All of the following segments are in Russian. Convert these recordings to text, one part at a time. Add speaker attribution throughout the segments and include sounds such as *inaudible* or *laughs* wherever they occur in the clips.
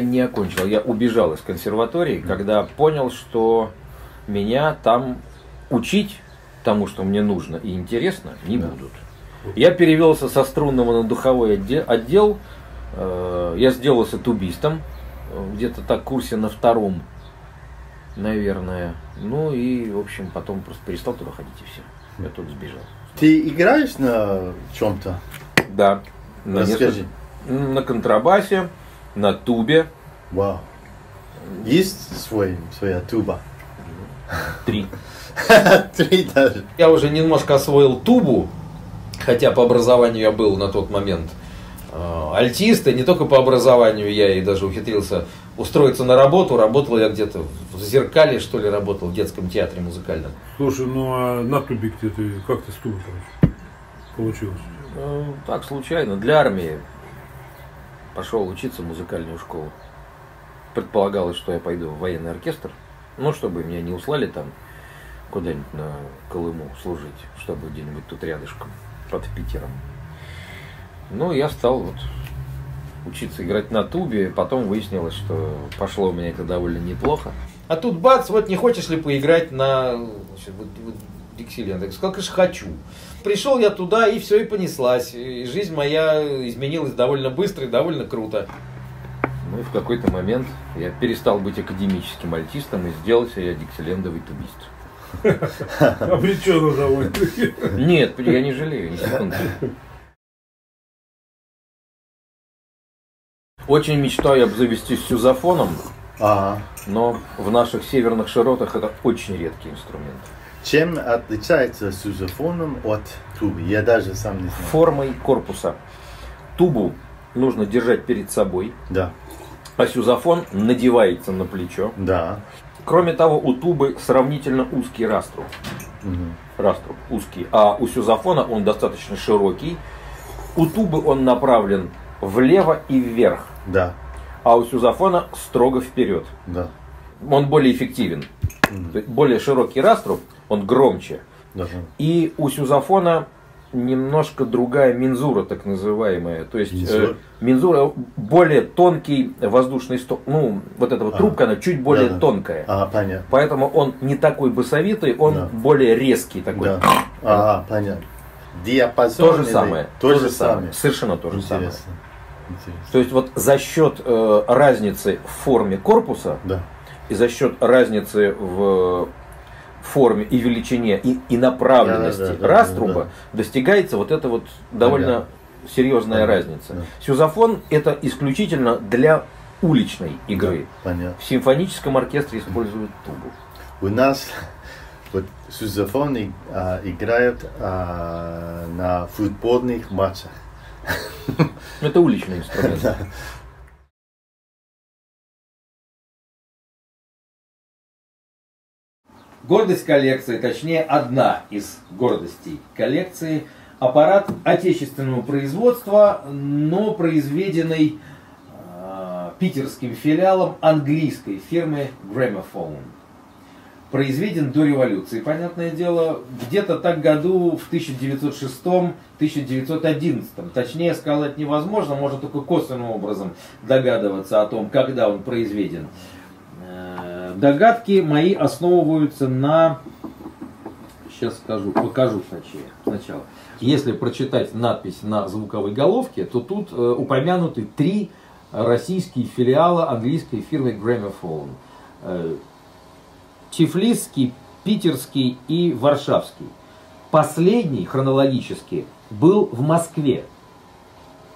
Speaker 1: не окончил. Я убежал из консерватории, когда понял, что меня там учить тому, что мне нужно и интересно, не
Speaker 2: Да.
Speaker 1: будут. Я перевелся со струнного на духовой отде- отдел. Э, Я сделался тубистом. э, Где-то так курсе на втором, наверное. Ну и, в общем, потом просто перестал туда ходить и все. Я тут сбежал.
Speaker 2: Ты играешь на чем-то?
Speaker 1: Да. На,
Speaker 2: Расскажи.
Speaker 1: несколько- на контрабасе, на тубе.
Speaker 2: Вау. Есть свой, своя туба?
Speaker 1: Три. *laughs*
Speaker 2: Три даже.
Speaker 3: Я уже немножко освоил тубу, хотя по образованию я был на тот момент э, альтист, и не только по образованию я и даже ухитрился устроиться на работу. Работал я где-то в зеркале, что ли, работал в детском театре музыкальном.
Speaker 4: Слушай, ну а на тубе где ты, как ты с тубой, короче, получилось?
Speaker 1: Ну, так случайно, для армии. Пошел учиться в музыкальную школу. Предполагалось, что я пойду в военный оркестр. Ну, чтобы меня не услали там куда-нибудь на Колыму служить, чтобы где-нибудь тут рядышком, под Питером. Ну, я стал вот учиться играть на тубе, потом выяснилось, что пошло у меня это довольно неплохо.
Speaker 3: А тут бац, вот не хочешь ли поиграть на значит, вот, вот Диксиленд? Я сказал, конечно, хочу. Пришел я туда, и все, и понеслась. И жизнь моя изменилась довольно быстро и довольно круто.
Speaker 1: Ну и в какой-то момент я перестал быть академическим альтистом и сделался я диксилендовый тубист. *laughs*
Speaker 4: Обреченно довольно.
Speaker 1: Нет, я не жалею, ни секунды. Очень мечтаю обзавестись сюзофоном,
Speaker 2: Ага.
Speaker 1: но в наших северных широтах это очень редкий инструмент.
Speaker 2: Чем отличается сузофоном от трубы? Я даже сам не знаю.
Speaker 1: Формой корпуса. Тубу нужно держать перед собой,
Speaker 2: Да,
Speaker 1: а сюзофон надевается на плечо.
Speaker 2: да.
Speaker 1: Кроме того, у тубы сравнительно узкий раструб.
Speaker 2: Мгм.
Speaker 1: раструб узкий, а у сюзофона он достаточно широкий. У тубы он направлен влево и вверх,
Speaker 2: Да,
Speaker 1: а у сюзофона строго вперед.
Speaker 2: да.
Speaker 1: Он более эффективен. Есть Более широкий раструб, он громче.
Speaker 2: да.
Speaker 1: И у сюзофона немножко другая мензура, так называемая. То есть
Speaker 2: Мензура?
Speaker 1: э, мензура более тонкий воздушный сток. Ну, вот эта вот
Speaker 2: А.
Speaker 1: трубка, она чуть более
Speaker 2: Да-да.
Speaker 1: тонкая.
Speaker 2: А, понятно.
Speaker 1: Поэтому он не такой басовитый, он
Speaker 2: Да.
Speaker 1: более резкий такой.
Speaker 2: Да. Ага, понятно. Диапазон
Speaker 1: То же самое.
Speaker 2: То же самое.
Speaker 1: Совершенно то же самое.
Speaker 2: Интересно.
Speaker 1: То есть вот за счет э, разницы в форме корпуса
Speaker 2: Да.
Speaker 1: и за счет разницы в форме и величине и, и направленности
Speaker 2: Да, да, да,
Speaker 1: раструба
Speaker 2: да, да.
Speaker 1: достигается вот эта вот довольно
Speaker 2: Понятно.
Speaker 1: серьезная
Speaker 2: Понятно,
Speaker 1: разница.
Speaker 2: да.
Speaker 1: Сюзофон это исключительно для уличной игры.
Speaker 2: Понятно.
Speaker 1: В симфоническом оркестре используют тубу.
Speaker 2: У нас вот сузофоны а, играют а, на футбольных матчах.
Speaker 1: Это уличный инструмент.
Speaker 3: Гордость коллекции, точнее одна из гордостей коллекции, аппарат отечественного производства, но произведенный э, питерским филиалом английской фирмы Gramophone. Произведен до революции, понятное дело, где-то так году в 1906-1911. Точнее сказать невозможно, можно только косвенным образом догадываться о том, когда он произведен. Догадки мои основываются на... Сейчас скажу, покажу сначала. Если прочитать надпись на звуковой головке, то тут э, упомянуты три российские филиала английской фирмы Gramophone. Э, Тифлисский, Питерский и Варшавский. Последний хронологически был в Москве.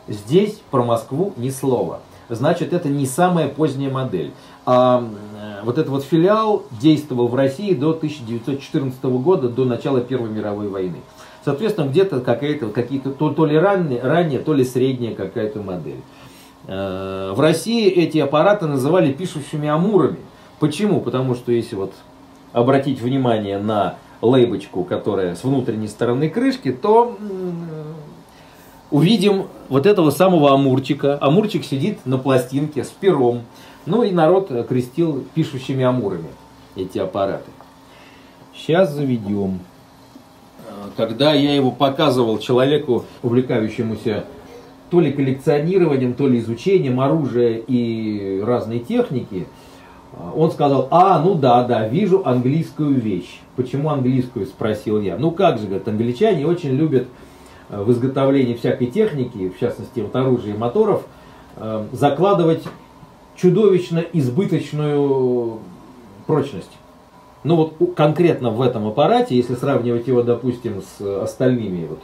Speaker 3: Здесь про Москву ни слова. Значит, это не самая поздняя модель. А э, вот этот вот филиал действовал в России до 1914 года, до начала Первой мировой войны. Соответственно, где-то какая-то, какие-то, то, то ли ранняя, ранняя, то ли средняя какая-то модель. Э, В России эти аппараты называли пишущими амурами. Почему? Потому что если вот обратить внимание на лейбочку, которая с внутренней стороны крышки, то увидим вот этого самого амурчика. Амурчик сидит на пластинке с пером. Ну и народ крестил пишущими амурами эти аппараты. Сейчас заведем. Когда я его показывал человеку, увлекающемуся то ли коллекционированием, то ли изучением оружия и разной техники, он сказал, а, ну да, да, вижу английскую вещь. Почему английскую, спросил я. Ну как же, говорят, англичане очень любят в изготовлении всякой техники, в частности вот оружия и моторов, э, закладывать чудовищно избыточную прочность. Ну вот конкретно в этом аппарате, если сравнивать его, допустим, с остальными вот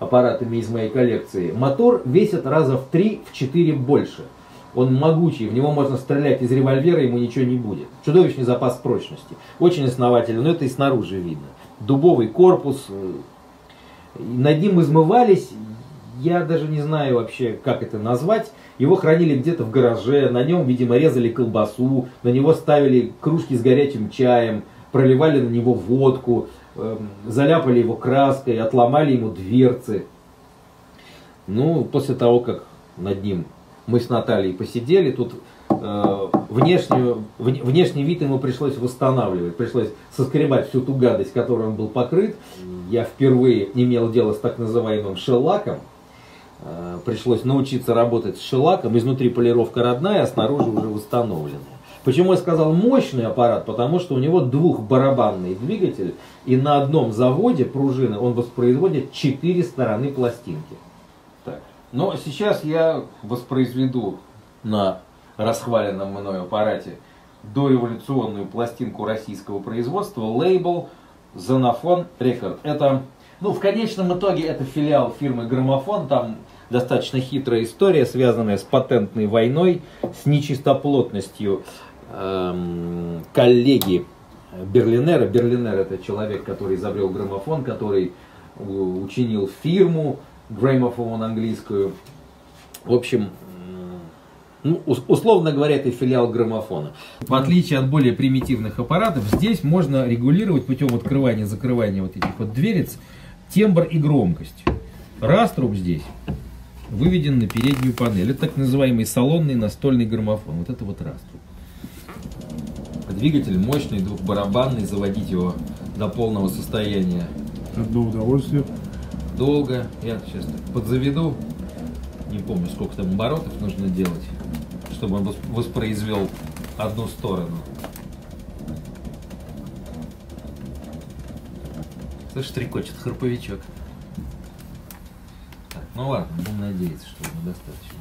Speaker 3: аппаратами из моей коллекции, мотор весит раза в 3-4 больше. Он могучий, в него можно стрелять из револьвера, ему ничего не будет. Чудовищный запас прочности. Очень основательный, но это и снаружи видно. Дубовый корпус. Над ним измывались, я даже не знаю вообще, как это назвать. Его хранили где-то в гараже, на нем, видимо, резали колбасу, на него ставили кружки с горячим чаем, проливали на него водку, эм, заляпали его краской, отломали ему дверцы. Ну, после того, как над ним мы с Натальей посидели, тут э, внешнюю, внешний вид ему пришлось восстанавливать, пришлось соскребать всю ту гадость, которой он был покрыт. Я впервые имел дело с так называемым шеллаком. Э, пришлось научиться работать с шеллаком. Изнутри полировка родная, а снаружи уже восстановленная. Почему я сказал мощный аппарат? Потому что у него двухбарабанный двигатель, и на одном заводе пружины он воспроизводит четыре стороны пластинки. Но сейчас я воспроизведу на расхваленном мной аппарате дореволюционную пластинку российского производства, лейбл Xenophon Record. Это, ну, в конечном итоге это филиал фирмы Граммофон, там достаточно хитрая история, связанная с патентной войной, с нечистоплотностью эм, коллеги Берлинера. Берлинер это человек, который изобрел граммофон, который учинил фирму, граммофон английскую. В общем, ну, условно говоря, это филиал граммофона. В отличие от более примитивных аппаратов, здесь можно регулировать путем открывания и закрывания вот этих вот дверец тембр и громкость. Раструб здесь выведен на переднюю панель. Это так называемый салонный настольный граммофон. Вот это вот раструб. Двигатель мощный, двухбарабанный, заводить его до полного состояния.
Speaker 4: Одно удовольствие
Speaker 3: долго. Я сейчас подзаведу. Не помню, сколько там оборотов нужно делать, чтобы он воспроизвел одну сторону. Слышь, трекочет храповичок. Так, ну ладно, будем надеяться, что ему достаточно